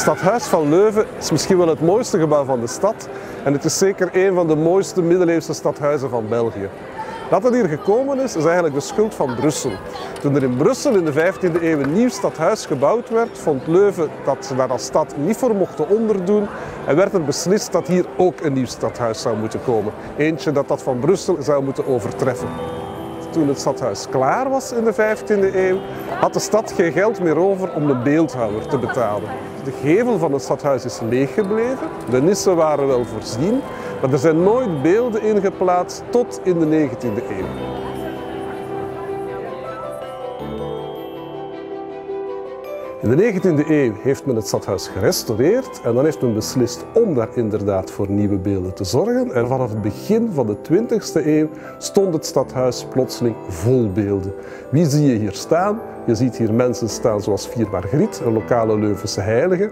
stadhuis van Leuven is misschien wel het mooiste gebouw van de stad en het is zeker een van de mooiste middeleeuwse stadhuizen van België. Dat het hier gekomen is, is eigenlijk de schuld van Brussel. Toen er in Brussel in de 15e eeuw een nieuw stadhuis gebouwd werd, vond Leuven dat ze daar als stad niet voor mochten onderdoen en werd er beslist dat hier ook een nieuw stadhuis zou moeten komen. Eentje dat dat van Brussel zou moeten overtreffen. Toen het stadhuis klaar was in de 15e eeuw, had de stad geen geld meer over om een beeldhouwer te betalen. De gevel van het stadhuis is leeg gebleven, de nissen waren wel voorzien, maar er zijn nooit beelden ingeplaatst tot in de 19e eeuw. In de 19e eeuw heeft men het stadhuis gerestaureerd en dan heeft men beslist om daar inderdaad voor nieuwe beelden te zorgen. En vanaf het begin van de 20e eeuw stond het stadhuis plotseling vol beelden. Wie zie je hier staan? Je ziet hier mensen staan zoals Vier Margriet, een lokale Leuvense heilige.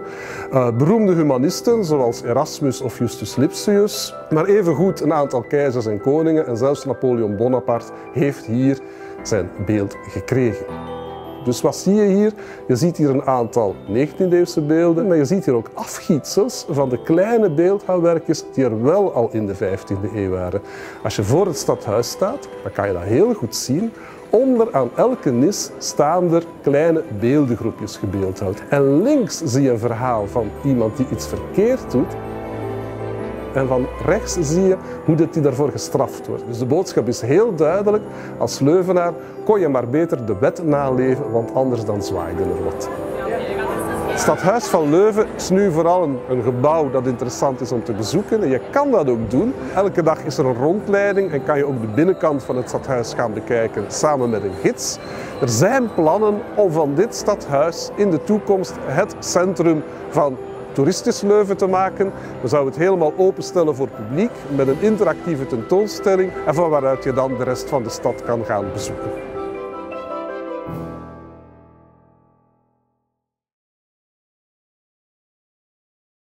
Uh, beroemde humanisten zoals Erasmus of Justus Lipsius. Maar evengoed een aantal keizers en koningen en zelfs Napoleon Bonaparte heeft hier zijn beeld gekregen. Dus wat zie je hier? Je ziet hier een aantal 19e-eeuwse beelden, maar je ziet hier ook afgietsels van de kleine beeldhouwwerkjes die er wel al in de 15e eeuw waren. Als je voor het stadhuis staat, dan kan je dat heel goed zien. Onder aan elke nis staan er kleine beeldengroepjes gebeeldhouwd. En links zie je een verhaal van iemand die iets verkeerd doet. En van rechts zie je hoe dat die daarvoor gestraft wordt. Dus de boodschap is heel duidelijk. Als Leuvenaar kon je maar beter de wet naleven, want anders dan zwaaide er wat. Het stadhuis van Leuven is nu vooral een, een, gebouw dat interessant is om te bezoeken. En je kan dat ook doen. Elke dag is er een rondleiding en kan je ook de binnenkant van het stadhuis gaan bekijken samen met een gids. Er zijn plannen om van dit stadhuis in de toekomst het centrum van toeristisch Leuven te maken. We zouden het helemaal openstellen voor publiek met een interactieve tentoonstelling en van waaruit je dan de rest van de stad kan gaan bezoeken.